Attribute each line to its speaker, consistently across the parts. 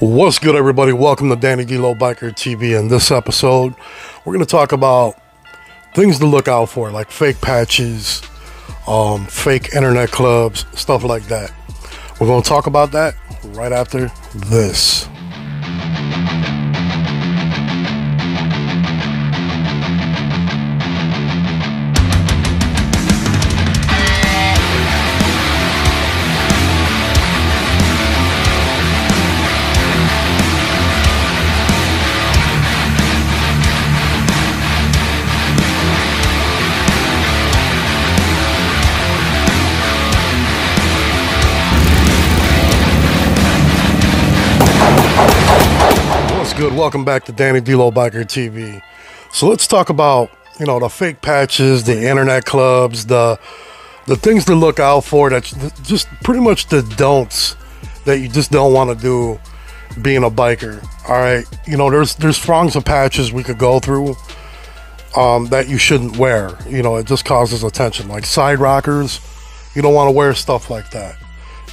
Speaker 1: What's good, everybody? Welcome to Danny D Low Biker TV. In this episode, we're going to talk about things to look out for, like fake patches, um, fake internet clubs, stuff like that. We're going to talk about that right after this. Welcome back to Danny D Low Biker TV. So let's talk about you know the fake patches, the internet clubs, the the things to look out for. That just pretty much the don'ts that you just don't want to do being a biker. All right, you know there's there's throngs of patches we could go through um, that you shouldn't wear. You know it just causes attention, like side rockers. You don't want to wear stuff like that.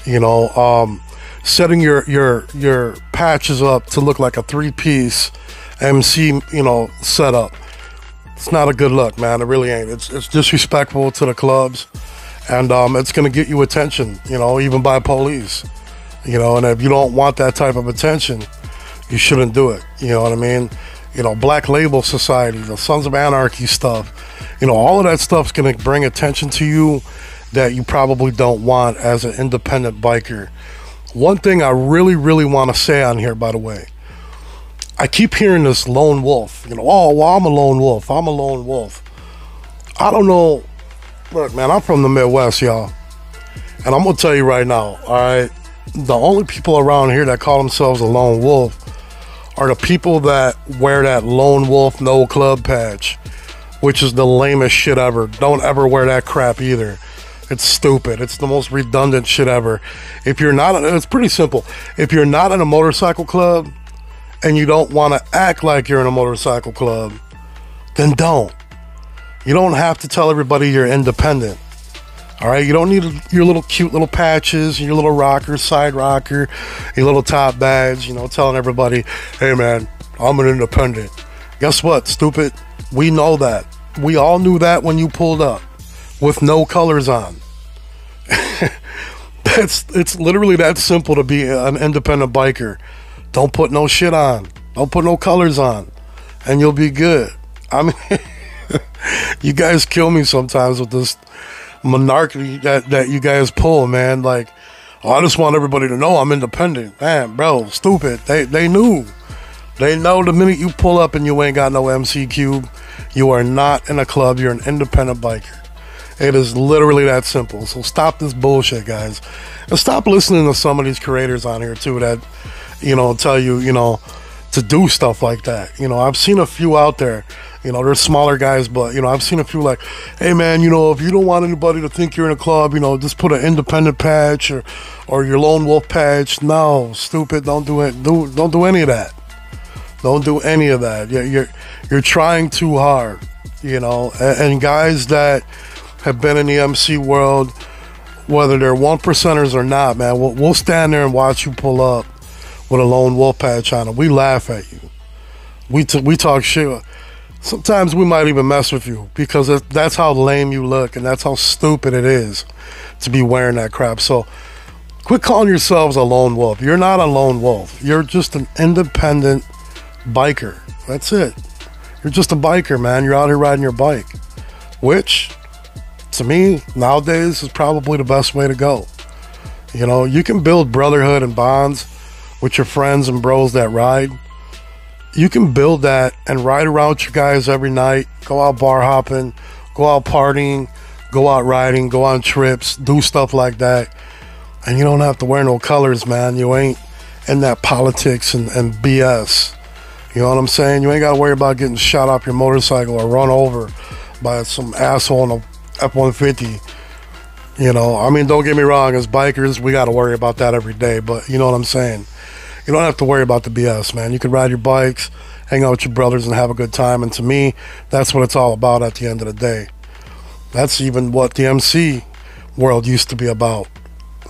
Speaker 1: You know. Um, setting your your your patches up to look like a three piece MC, you know, setup. It's not a good look, man. It really ain't. It's it's disrespectful to the clubs, and um, it's gonna get you attention, you know, even by police, you know. And if you don't want that type of attention, you shouldn't do it. You know what I mean? You know, Black Label Society, the Sons of Anarchy stuff, you know, all of that stuff's gonna bring attention to you that you probably don't want as an independent biker. One thing I really, really want to say on here, by the way, I keep hearing this lone wolf. You know, oh, well, I'm a lone wolf. I'm a lone wolf. I don't know. Look, man, I'm from the Midwest, y'all. And I'm going to tell you right now, all right, the only people around here that call themselves a lone wolf are the people that wear that lone wolf no club patch, which is the lamest shit ever. Don't ever wear that crap either. It's stupid. It's the most redundant shit ever. If you're not, it's pretty simple. If you're not in a motorcycle club and you don't want to act like you're in a motorcycle club, then don't. You don't have to tell everybody you're independent. All right, you don't need your little cute little patches, your little rocker, side rocker, your little top badge, you know, telling everybody, hey man, I'm an independent. Guess what, stupid? We know that. We all knew that when you pulled up with no colors on. That's it's literally that simple to be an independent biker. Don't put no shit on. Don't put no colors on, and you'll be good. I mean, you guys kill me sometimes with this monarchy that that you guys pull, man. Like, oh, I just want everybody to know I'm independent. Man, bro, stupid. They they knew. They know the minute you pull up and you ain't got no MC cube, you are not in a club. You're an independent biker. It is literally that simple. So stop this bullshit, guys. And stop listening to some of these creators on here, too, that, you know, tell you, you know, to do stuff like that. You know, I've seen a few out there. You know, they're smaller guys, but, you know, I've seen a few like, hey, man, you know, if you don't want anybody to think you're in a club, you know, just put an independent patch or, or your lone wolf patch. No, stupid. Don't do it. Do, don't do any of that. Don't do any of that. You're, you're, you're trying too hard, you know, and, and guys that, have been in the MC world, whether they're one percenters or not, man, we'll, we'll stand there and watch you pull up with a lone wolf patch on it. We laugh at you. We t- we talk shit. Sometimes we might even mess with you because that's how lame you look and that's how stupid it is to be wearing that crap. So quit calling yourselves a lone wolf. You're not a lone wolf. You're just an independent biker. That's it. You're just a biker, man. You're out here riding your bike, which to me, nowadays is probably the best way to go. You know, you can build brotherhood and bonds with your friends and bros that ride. You can build that and ride around with your guys every night, go out bar hopping, go out partying, go out riding, go on trips, do stuff like that. And you don't have to wear no colors, man. You ain't in that politics and, and BS. You know what I'm saying? You ain't got to worry about getting shot off your motorcycle or run over by some asshole in a F 150. You know, I mean, don't get me wrong, as bikers, we got to worry about that every day, but you know what I'm saying? You don't have to worry about the BS, man. You can ride your bikes, hang out with your brothers, and have a good time. And to me, that's what it's all about at the end of the day. That's even what the MC world used to be about.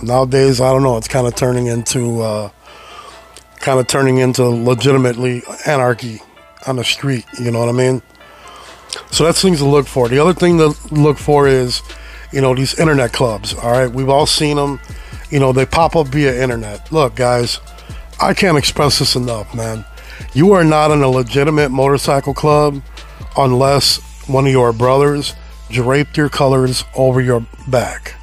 Speaker 1: Nowadays, I don't know, it's kind of turning into uh, kind of turning into legitimately anarchy on the street. You know what I mean? So that's things to look for. The other thing to look for is, you know, these internet clubs. All right, we've all seen them. You know, they pop up via internet. Look, guys, I can't express this enough, man. You are not in a legitimate motorcycle club unless one of your brothers draped your colors over your back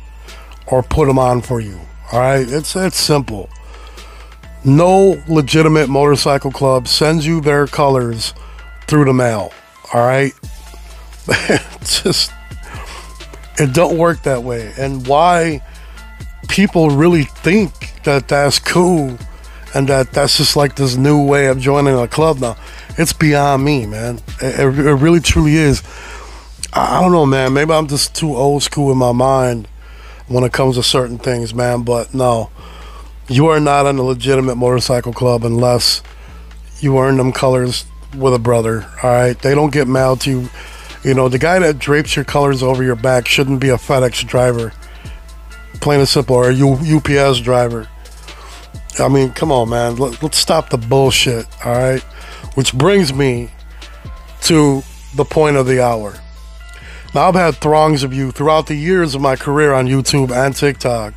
Speaker 1: or put them on for you. All right, it's it's simple. No legitimate motorcycle club sends you their colors through the mail. All right, just it don't work that way. And why people really think that that's cool and that that's just like this new way of joining a club now. It's beyond me, man. It, it, really truly is. I, I don't know, man. Maybe I'm just too old school in my mind when it comes to certain things, man. But no, you are not in a legitimate motorcycle club unless you earn them colors with a brother. All right, they don't get mailed to you. You know, the guy that drapes your colors over your back shouldn't be a FedEx driver, plain and simple, or a U- UPS driver. I mean, come on, man. Let, let's stop the bullshit. All right, which brings me to the point of the hour. Now, I've had throngs of you throughout the years of my career on YouTube and TikTok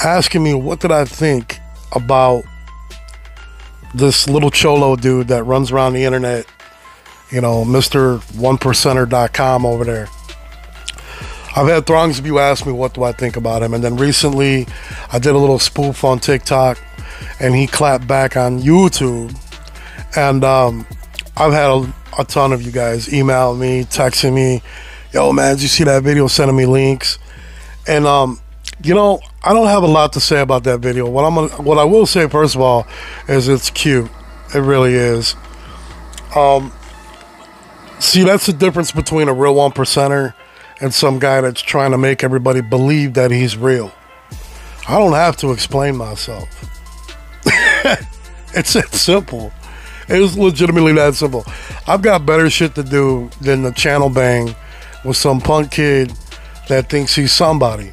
Speaker 1: asking me what did I think about this little cholo dude that runs around the internet, you know, Mr. OnePercenter.com over there. I've had throngs of you ask me what do I think about him, and then recently I did a little spoof on TikTok, and he clapped back on YouTube, and um, I've had a, a ton of you guys email me, texting me, yo man, did you see that video? Sending me links, and um, you know, I don't have a lot to say about that video. What I'm gonna, what I will say first of all is it's cute. It really is. Um, see, that's the difference between a real one percenter and some guy that's trying to make everybody believe that he's real. I don't have to explain myself. it's that simple. It's legitimately that simple. I've got better shit to do than the channel bang with some punk kid that thinks he's somebody.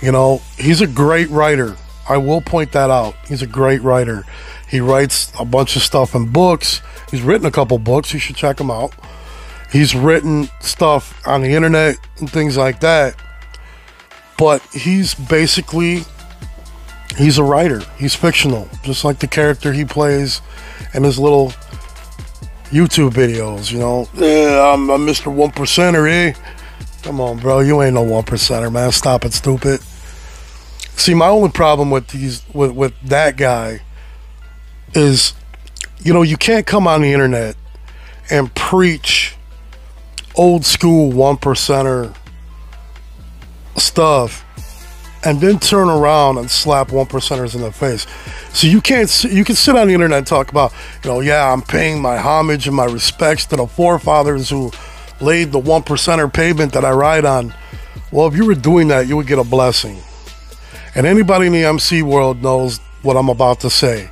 Speaker 1: You know, he's a great writer. I will point that out. He's a great writer. He writes a bunch of stuff in books. He's written a couple books. You should check him out. He's written stuff on the internet and things like that. But he's basically he's a writer. He's fictional, just like the character he plays in his little YouTube videos. You know, yeah, I'm a Mr. One Percenter, eh? Come on, bro, you ain't no one percenter, man. Stop it, stupid. See, my only problem with these with with that guy is, you know, you can't come on the internet and preach old school one percenter stuff and then turn around and slap one percenters in the face. So you can't you can sit on the internet and talk about, you know, yeah, I'm paying my homage and my respects to the forefathers who laid the one percenter pavement that I ride on. Well, if you were doing that, you would get a blessing. And anybody in the MC world knows what I'm about to say.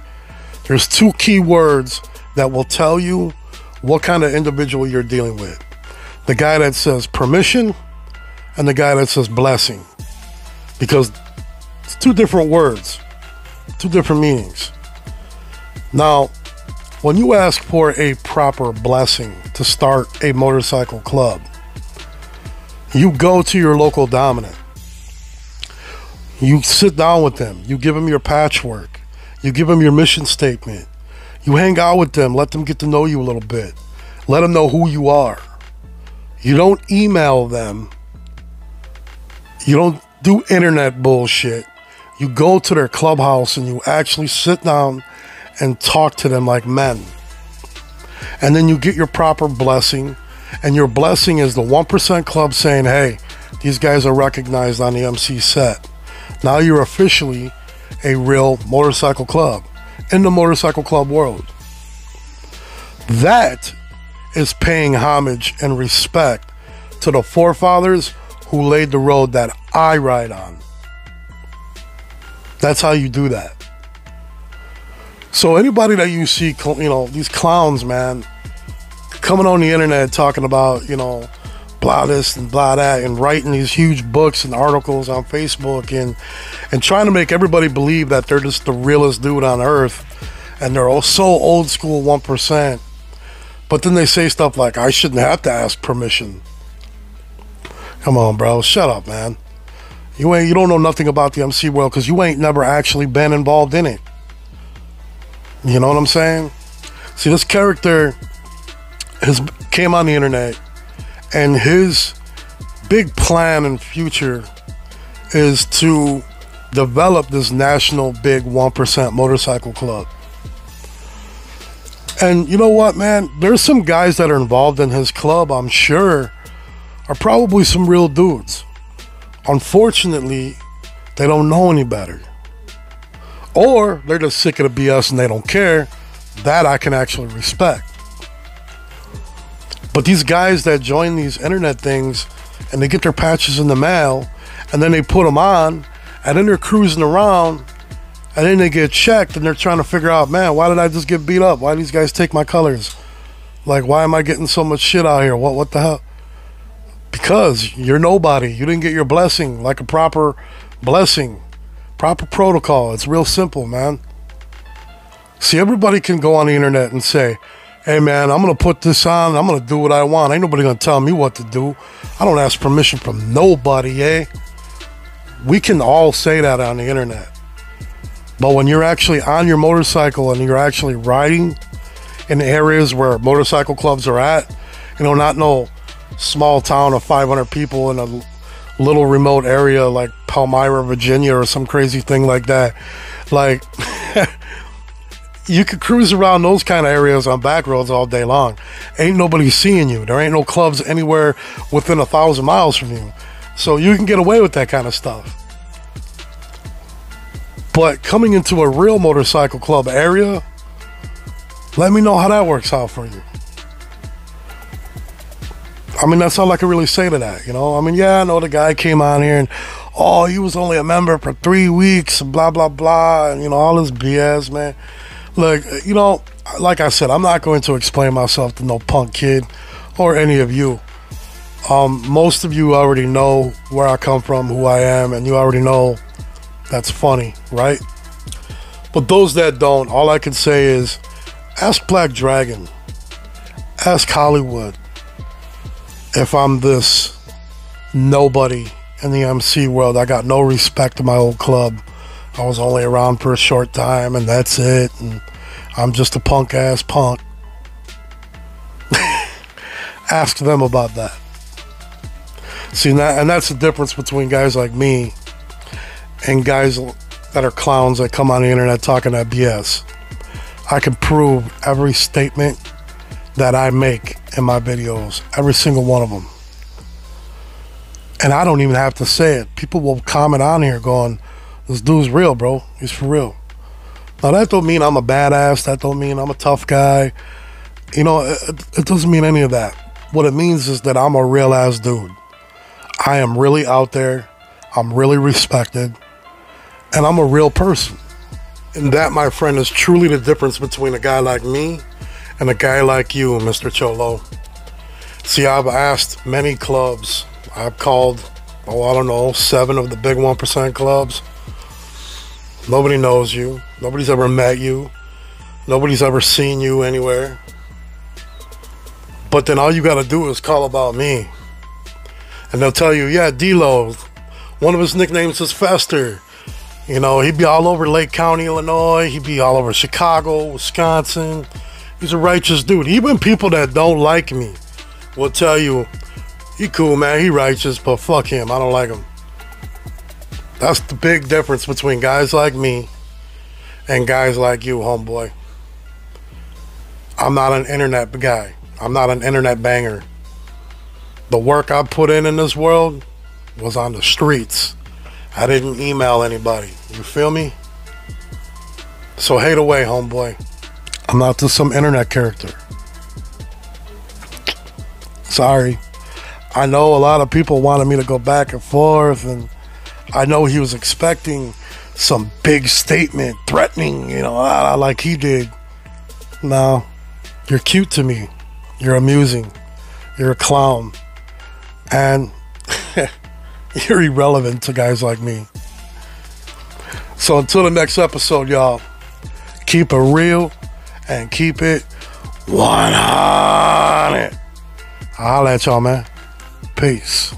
Speaker 1: There's two key words that will tell you what kind of individual you're dealing with. The guy that says permission and the guy that says blessing. Because it's two different words, two different meanings. Now, when you ask for a proper blessing to start a motorcycle club, you go to your local dominant. You sit down with them. You give them your patchwork. You give them your mission statement. You hang out with them. Let them get to know you a little bit. Let them know who you are. You don't email them. You don't do internet bullshit. You go to their clubhouse and you actually sit down and talk to them like men. And then you get your proper blessing. And your blessing is the 1% club saying, hey, these guys are recognized on the MC set. Now you're officially a real motorcycle club in the motorcycle club world. That is paying homage and respect to the forefathers who laid the road that I ride on. That's how you do that. So anybody that you see, you know, these clowns, man, coming on the internet talking about, you know, blah this and blah that, and writing these huge books and articles on Facebook, and and trying to make everybody believe that they're just the realest dude on earth. and they're all so old school 1%. But then they say stuff like, I shouldn't have to ask permission. Come on, bro. Shut up, man. You ain't you don't know nothing about the MC world because you ain't never actually been involved in it. You know what I'm saying? See, this character has came on the internet, and his big plan and future is to develop this national big 1% motorcycle club. And you know what, man? There's some guys that are involved in his club, I'm sure, are probably some real dudes. Unfortunately, they don't know any better. Or they're just sick of the BS and they don't care. That I can actually respect. But these guys that join these internet things and they get their patches in the mail and then they put them on and then they're cruising around and then they get checked and they're trying to figure out, man, why did I just get beat up? Why these guys take my colors? Like, why am I getting so much shit out here? What, what the hell? Because you're nobody. You didn't get your blessing like a proper blessing, proper protocol. It's real simple, man. See, everybody can go on the internet and say, hey, man, I'm going to put this on. I'm going to do what I want. Ain't nobody going to tell me what to do. I don't ask permission from nobody, eh? We can all say that on the internet. But when you're actually on your motorcycle and you're actually riding in areas where motorcycle clubs are at, you know, not no small town of 500 people in a little remote area like Palmyra, Virginia, or some crazy thing like that. Like, you could cruise around those kind of areas on back roads all day long. Ain't nobody seeing you. There ain't no clubs anywhere within a thousand miles from you. So you can get away with that kind of stuff. But coming into a real motorcycle club area, let me know how that works out for you. I mean, that's all I can really say to that, you know? I mean, yeah, I know the guy came on here and, oh, he was only a member for three weeks, blah, blah, blah, and, you know, all this BS, man. Look, you know, like I said, I'm not going to explain myself to no punk kid or any of you. Um, most of you already know where I come from, who I am, and you already know that's funny, right? But those that don't, all I can say is ask Black Dragon, ask Hollywood if I'm this nobody in the MC world. I got no respect to my old club. I was only around for a short time and that's it. And I'm just a punk ass punk. ask them about that. See, that, and that's the difference between guys like me and guys that are clowns that come on the internet talking that BS. I can prove every statement that I make in my videos, every single one of them. And I don't even have to say it. People will comment on here going, this dude's real, bro. He's for real. Now that don't mean I'm a badass. That don't mean I'm a tough guy. You know, it, it doesn't mean any of that. What it means is that I'm a real ass dude. I am really out there. I'm really respected and I'm a real person. And that, my friend, is truly the difference between a guy like me and a guy like you, Mr. Cholo. See, I've asked many clubs. I've called, oh, I don't know, seven of the big 1% clubs. Nobody knows you. Nobody's ever met you. Nobody's ever seen you anywhere. But then all you got to do is call about me. And they'll tell you, yeah, D-Lo, one of his nicknames is Fester. You know, he'd be all over Lake County, Illinois. He'd be all over Chicago, Wisconsin. He's a righteous dude. Even people that don't like me will tell you, he cool, man. He righteous, but fuck him. I don't like him. That's the big difference between guys like me and guys like you, homeboy. I'm not an internet guy. I'm not an internet banger. The work I put in in this world was on the streets. I didn't email anybody. You feel me? So hate away, homeboy. I'm not just some internet character. Sorry. I know a lot of people wanted me to go back and forth, and I know he was expecting some big statement, threatening, you know, like he did. No, you're cute to me. You're amusing. You're a clown. And you're irrelevant to guys like me. So until the next episode, y'all, keep it real and keep it 100. I'll let y'all, man. Peace.